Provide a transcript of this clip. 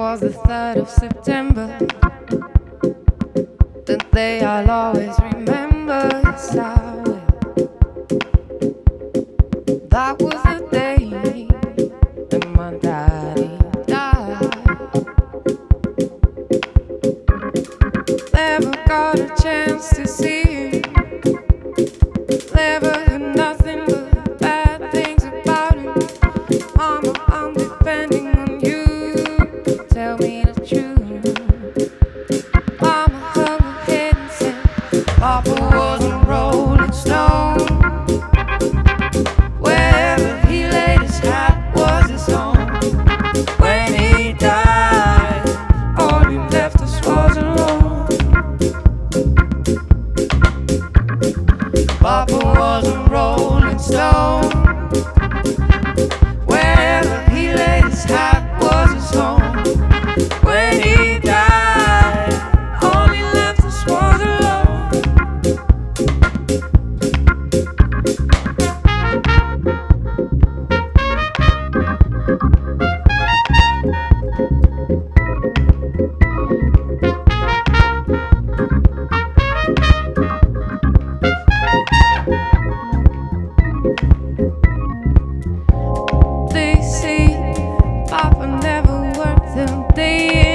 was the 3rd of September, the day I'll always remember must stop. tentei